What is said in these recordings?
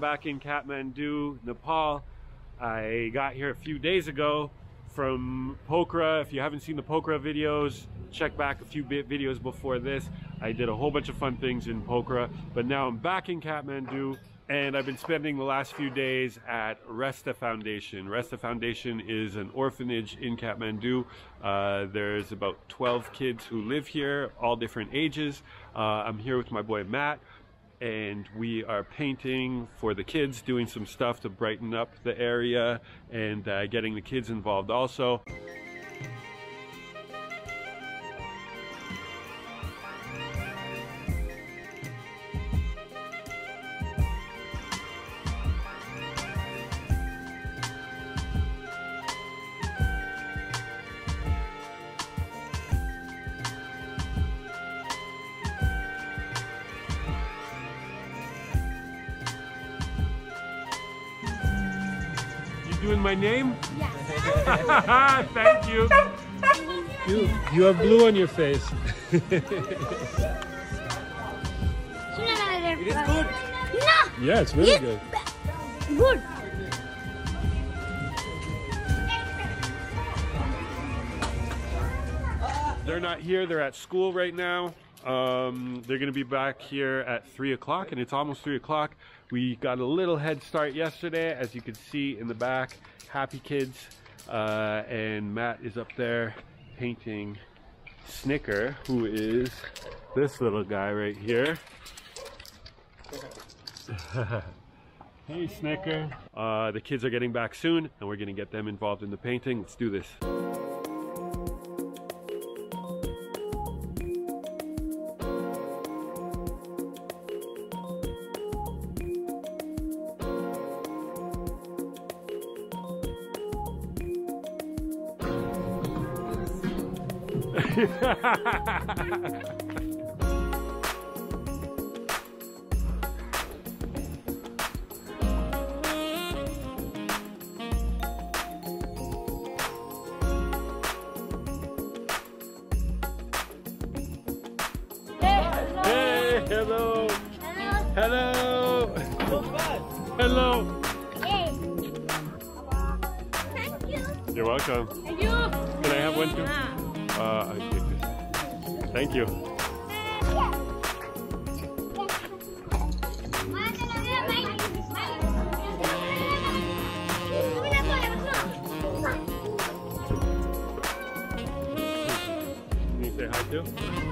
Back in Kathmandu, Nepal. I got here a few days ago from Pokhara. If you haven't seen the Pokhara videos, check back a few videos before this. I did a whole bunch of fun things in Pokhara, but now I'm back in Kathmandu and I've been spending the last few days at Resta Foundation. Resta Foundation is an orphanage in Kathmandu. Uh, there's about 12 kids who live here, all different ages. Uh, I'm here with my boy Matt, and we are painting for the kids, doing some stuff to brighten up the area and uh, getting the kids involved also. Doing my name? Yeah. Thank you. You, you have blue on your face. it is good. No. Yeah, it's really it's good. Good. They're not here. They're at school right now. Um, they're going to be back here at 3 o'clock, and it's almost 3 o'clock. We got a little head start yesterday, as you can see in the back. Happy kids. Uh, and Matt is up there painting Snicker, who is this little guy right here. hey, Snicker. Uh, the kids are getting back soon, and we're going to get them involved in the painting. Let's do this. Hey, hello. Hello. Hello. You. You're welcome. Can I have one too? Uh, I take this. Thank you. Can you say hi too?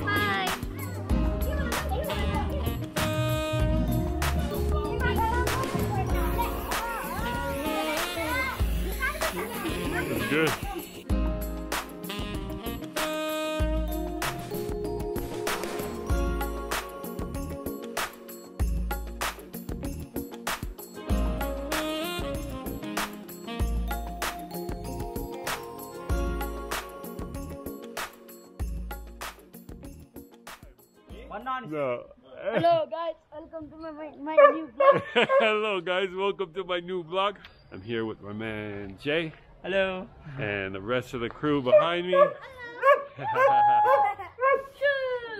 No. Hello guys, welcome to my, my, my new vlog. Hello guys, welcome to my new vlog. I'm here with my man Jay Hello. and the rest of the crew behind me.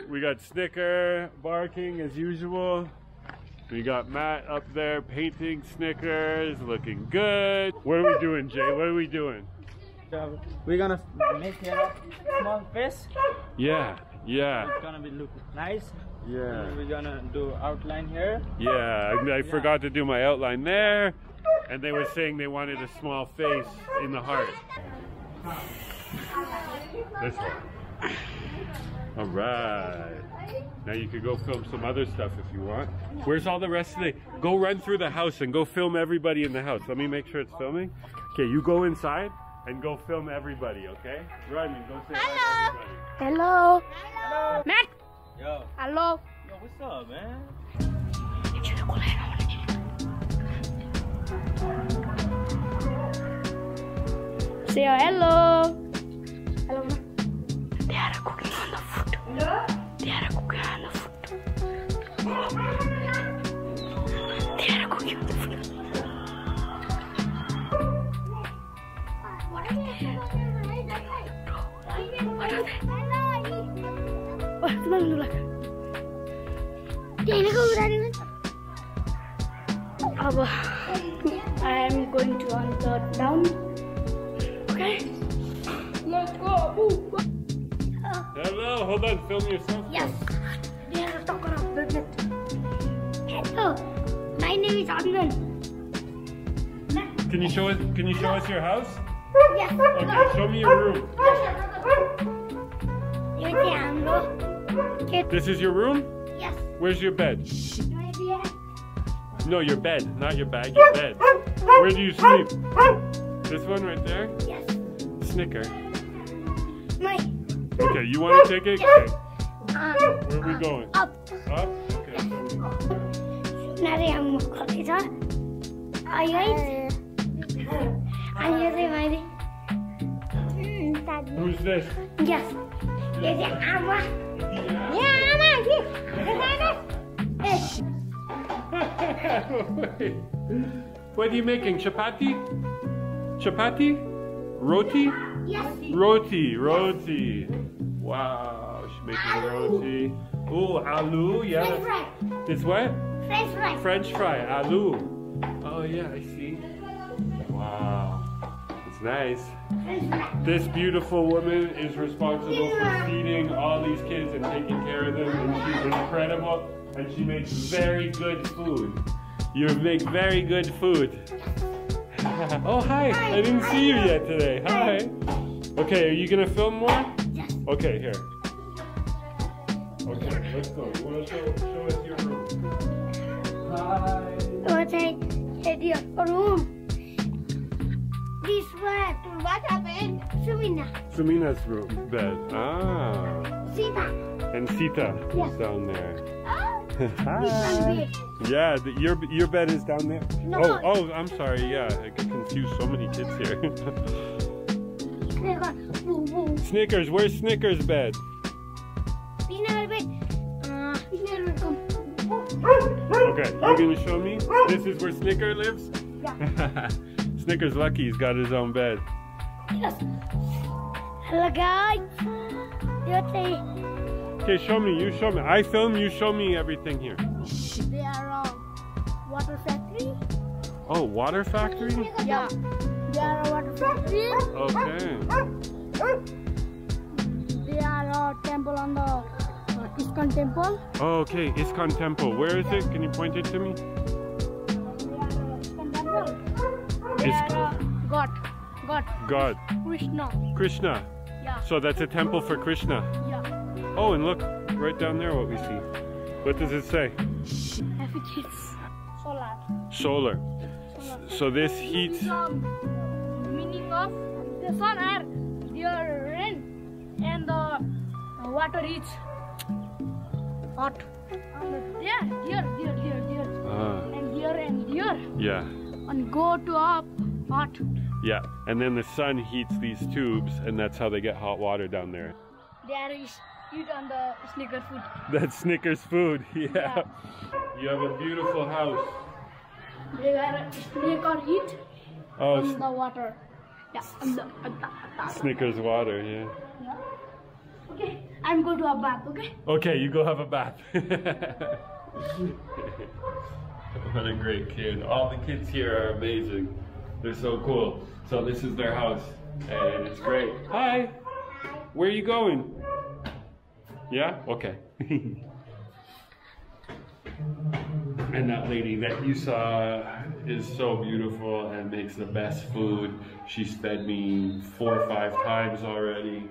we got Snicker barking as usual. We got Matt up there painting Snickers, looking good. What are we doing, Jay? What are we doing? So we're gonna make here a small face. Yeah, yeah, It's gonna be look nice. yeah. We're gonna do outline here. Yeah, I, I forgot to do my outline there. And they were saying they wanted a small face in the heart. This one. All right. Now you could go film some other stuff if you want. Where's all the rest of the... Go run through the house and go film everybody in the house. Let me make sure it's filming. Okay, you go inside and go film everybody, okay? Ryman, go say hi to everybody. Hello. Hello. Matt. Yo. Hello. Yo, what's up, man? Say hello. Hello. I am going to on down. Okay? Let's go. Ooh. Hello, hold on, film yourself. Yes. A. Hello, my name is Adnan. Can you show us? Can you show us your house? Yes. Okay, show me your room. You're the angle. It's this is your room? Yes. Where's your bed? No, your bed, not your bag, your bed. Where do you sleep? This one right there? Yes. Snicker. My. Okay, you want to take it? Okay. Um, Where are we going? Up. Up? Okay. Nereye ama kalkacağız? Ay ay. Anne de bari. Who's this? Yes. Dedi ama. what are you making? Chapati? Chapati? Roti? Yes. Roti, roti. Wow, she's making roti. Oh, alu, yeah. French fry. This what? French fry. French fry, alu. Oh yeah, I see. Nice. This beautiful woman is responsible for feeding all these kids and taking care of them, and she's incredible, and she makes very good food. You make very good food. oh, hi. hi. I didn't hi. see you yet today. Hi. Okay, are you going to film more? Yes. Okay, here. Okay, let's go. You want to show, show us your room? Hi. I want to your room. Sumina's room bed. Ah. Sita. And Sita Yeah. is down there. This one big. Yeah, the, your your bed is down there. No. Oh, oh, I'm sorry. Yeah, I get confused. So many kids here. Snicker. Boo boo. Snickers, where's Snickers' bed? Peanut bed. Uh, peanut. Okay, you gonna show me? This is where Snicker lives. Yeah. Snickers lucky he's got his own bed. Yes. Hello guys. Okay, show me. You show me. I film. You show me everything here. They are a water factory. Oh, water factory? Yeah. They are a water factory. Okay. They are a temple on the uh, ISKCON temple. Oh, okay, ISKCON temple. Where is it? Can you point it to me? They are, uh, temple. They ISKCON. are uh, God. God. God. Krishna. Krishna. Yeah. So that's a temple for Krishna. Yeah. Oh, and look, right down there, what we see. What does it say? Solar. Solar. Solar. So this heats. The meaning of the sun air, their rain, and the water is hot. There, there, there, there, there, Ah, and here and here, yeah, and go to up hot. Yeah. And then the sun heats these tubes, and that's how they get hot water down there. Is eat on the Snicker food. That's Snickers food. Yeah. Yeah. You have a beautiful house. They are snake or eat Oh, on the water. Yeah, on the, on the, on the- Snickers water. Yeah. yeah. Okay, I'm going to a bath. Okay. Okay, you go have a bath. what a great kid. All the kids here are amazing. They're so cool. So this is their house and it's great. Hi. Where are you going? Yeah? Okay. and that lady that you saw is so beautiful and makes the best food. She's fed me four or five times already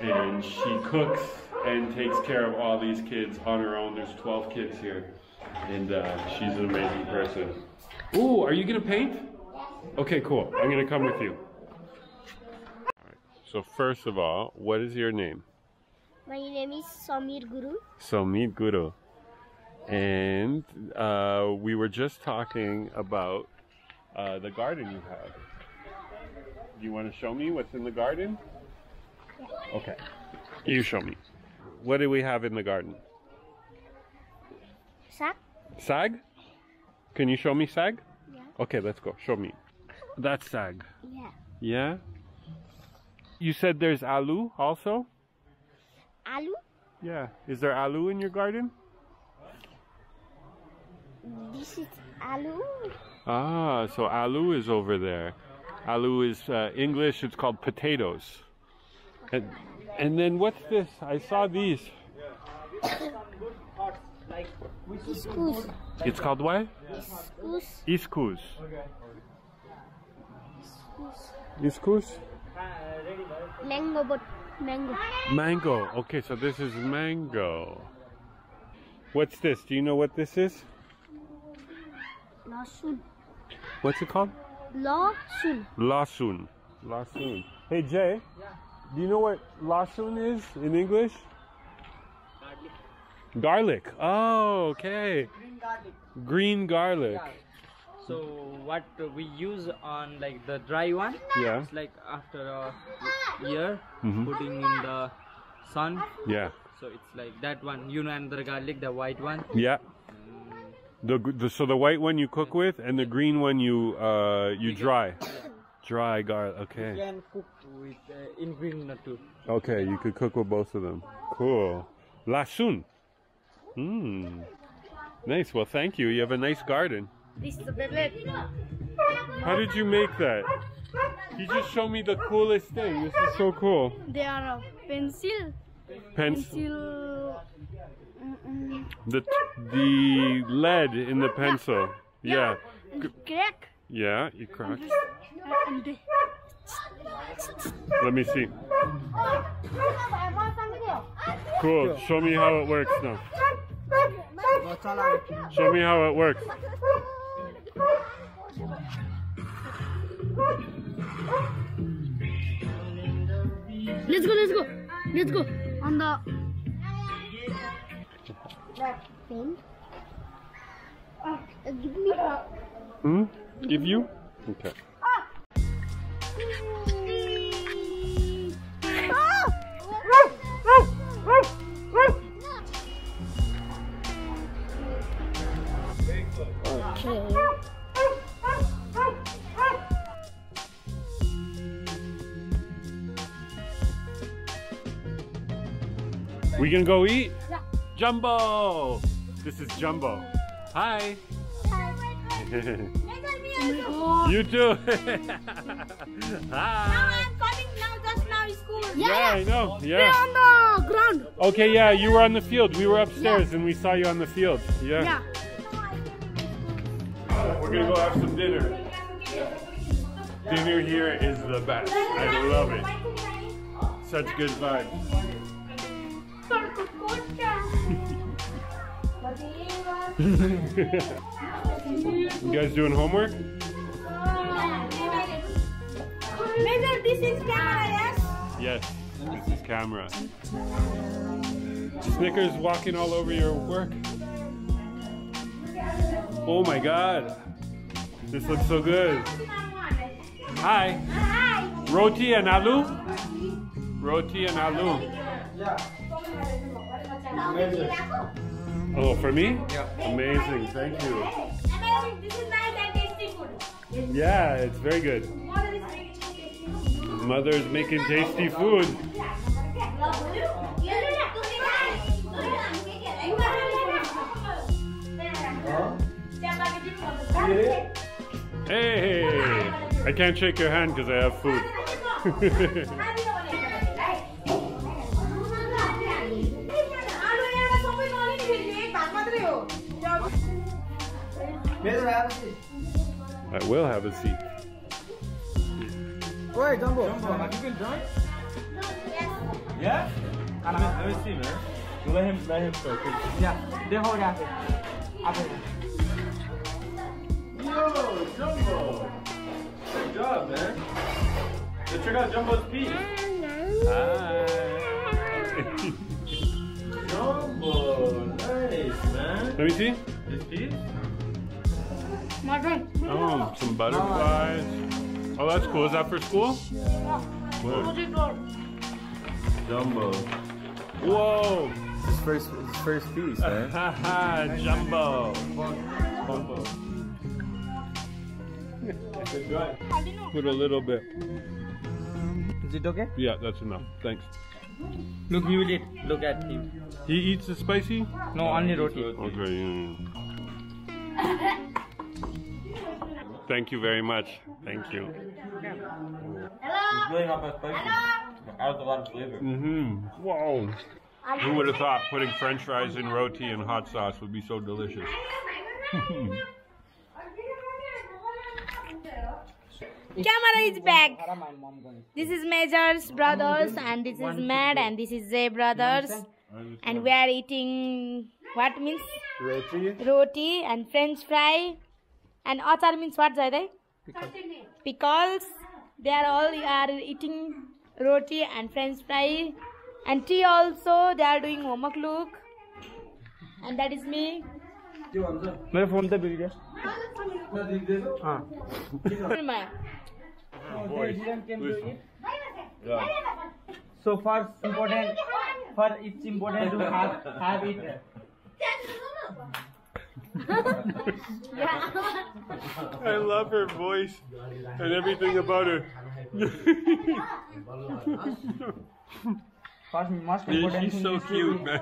and she cooks and takes care of all these kids on her own. There's 12 kids here, and uh, she's an amazing person. Ooh, are you gonna paint? Okay, cool. I'm gonna come with you. So first of all, what is your name? My name is Samir Guru. Samir Guru. And uh, we were just talking about uh, the garden you have. Do you want to show me what's in the garden? Okay. You show me. What do we have in the garden? Sag. Sag? Can you show me sag? Yeah. Okay, let's go. Show me. That's sag. Yeah. Yeah? You said there's alu also? Alu? Yeah. Is there alu in your garden? This is Alu. Ah, so alu is over there. Alu is uh, English. It's called potatoes. And and then what's this? I saw these. It's called what? Couscous. Iskus. Iskus? Mango, but mango. Mango. Okay, so this is mango. What's this? Do you know what this is? Lasun. What's it called? Lasun. Lasun. Lasun. Hey Jay, Yeah. do you know what lasun is in English? Garlic. Oh, okay. Green garlic. Green garlic. Yeah. So what we use on like the dry one, Yeah. it's like after a year Mhm. putting in the sun. Yeah. So it's like that one. You know another garlic, the white one. Yeah. The, the so the white one you cook with, and the green one you uh you dry. Dry garlic. Okay. can cook with uh, in green too. Okay, you could cook with both of them. Cool. Lasun. Hmm. Nice. Well, thank you. You have a nice garden. This is the tablet. How did you make that? You just showed me the coolest thing. This is so cool. They are a pencil. Pencil. The the lead in the pencil. Yeah. And crack. Yeah. You crack. Let me see. Cool. Show me how it works now. Show me how it works. Let's go, let's go. Let's go. On the. Pen. Uh, give me. Hmm? Give you? Okay. Okay. We gonna go eat? Yeah. Jumbo! This is Jumbo. Hi. My you too. Hi. Now I'm coming now, just now school. Yeah, I know. They're Yeah. on the ground. Okay, yeah, you were on the field. We were upstairs and we saw you on the field. Yeah. Yeah. We're gonna go have some dinner. Dinner here is the best. I love it. Such good vibes. You guys doing homework? Major, this is camera, ah. yes? Yes, this is camera. Snickers walking all over your work. Oh my god. This looks so good. Hi. Roti and aloo? Roti and aloo. Oh, for me? Yeah. Amazing. Thank you. This is nice and tasty food. Yeah, it's very good. Mother is making tasty food. Hey, I can't shake your hand because I have food. I will have a seat. Wait, Jumbo. Jumbo, have you been drunk? Yeah? Let me, let me see, man. You let him, let him go. Yeah, they hold that. Yo, Jumbo. Good job, man. Let's check out Jumbo's piece. Hi. Jumbo, nice, man. Let me see. His piece? My friend. Oh, some butterflies. Oh, that's cool. Is that for school? Whoa. Project or Jumbo. Whoa. His first, his first piece, man. Haha, Jumbo. Jumbo. Put a little bit. Is it okay? Yeah, that's enough. Thanks. Look, you will eat. Look at him. He eats the spicy? No, only roti. Okay. yeah, yeah. Thank you very much. Thank you. Hello. Really not that spicy. A lot of flavor. Mm-hmm. Whoa. Who would have thought putting french fries in roti and hot sauce would be so delicious? Camera is back. My mom going. This is Major's brothers and this is Mad and this is Zay brothers and we are eating what means Roti? roti and french fry and achar means what Zayday? Pickles. They are all are eating roti and french fry and tea also they are doing homework look and that is me. मेरे phone पे हाँ to listen. eat. Yeah. So first important, for it's important to have have it. I love her voice and everything about her. First most important She's thing so is to cute, eat. man.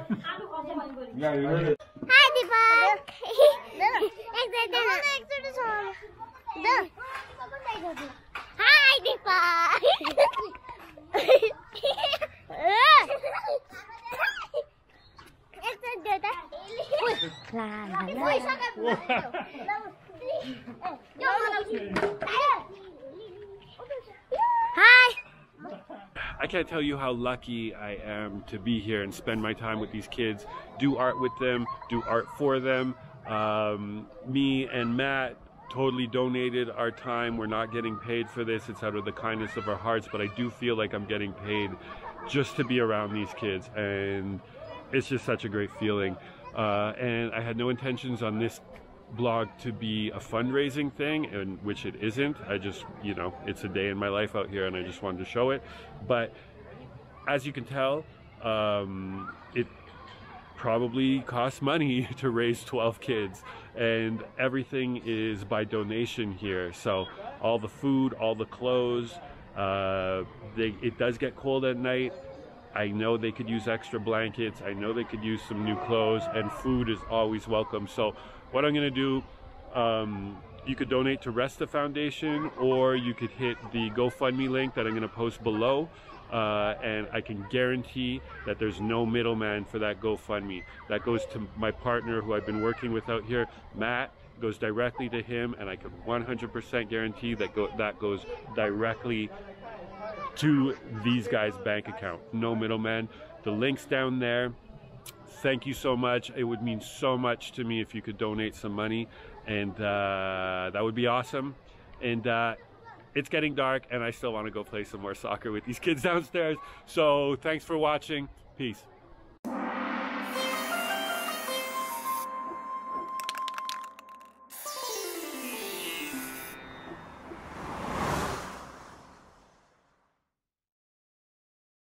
Hi, Deepak. Hi, Hi. I can't tell you how lucky I am to be here and spend my time with these kids, do art with them, do art for them. Um, me and Matt totally donated our time. We're not getting paid for this. It's out of the kindness of our hearts, but I do feel like I'm getting paid just to be around these kids. And it's just such a great feeling. Uh, and I had no intentions on this blog to be a fundraising thing, and which it isn't. I just, you know, it's a day in my life out here, and I just wanted to show it. But as you can tell, um, it probably costs money to raise 12 kids, and everything is by donation here. So all the food, all the clothes. Uh, they, it does get cold at night. I know they could use extra blankets. I know they could use some new clothes, and food is always welcome. So, what I'm going to do, um, you could donate to Resta Foundation, or you could hit the GoFundMe link that I'm going to post below. Uh, and I can guarantee that there's no middleman for that GoFundMe. That goes to my partner who I've been working with out here, Matt. Goes directly to him, and I can 100% guarantee that go, that goes directly to these guys' bank account. No middleman. The link's down there. Thank you so much. It would mean so much to me if you could donate some money, and uh, that would be awesome. And uh, it's getting dark, and I still want to go play some more soccer with these kids downstairs. So thanks for watching. Peace.